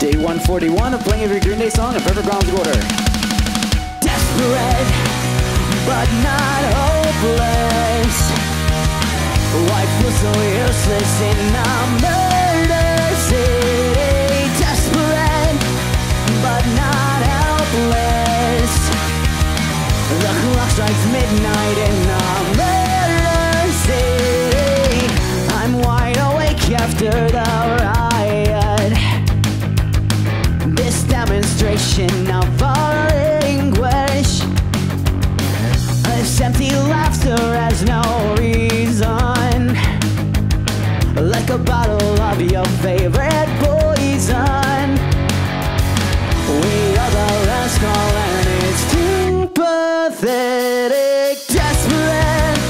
Day 141 of playing every Green Day song in perfect ground order. Desperate, but not hopeless. Why feel so useless in a murder city? Desperate, but not helpless. The clock strikes midnight in a murder city. I'm wide awake after the demonstration of our anguish. This empty laughter has no reason. Like a bottle of your favorite poison. We are the last call and it's too pathetic. Desperate,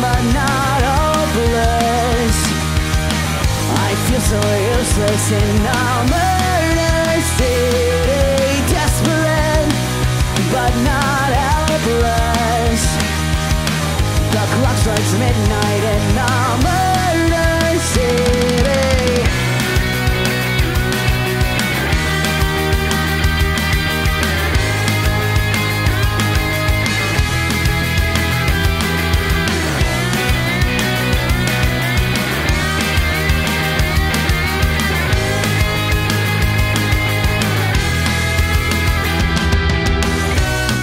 but not hopeless. I feel so useless in a murder midnight in murder city.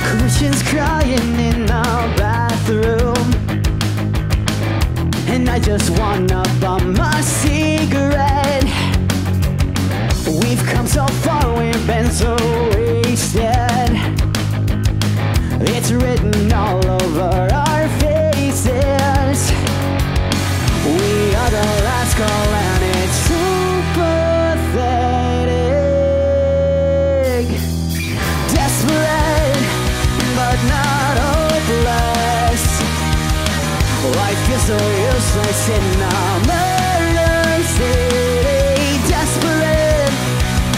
Christians crying I just wanna Life feels so useless in city Desperate,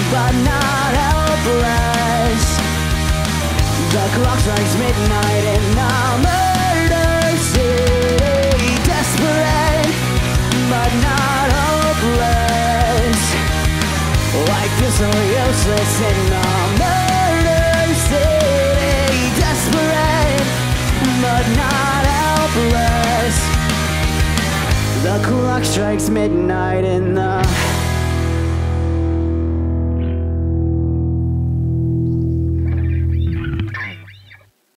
but not helpless. The clock strikes midnight in city Desperate, but not hopeless. Life feels so useless in a The clock strikes midnight in the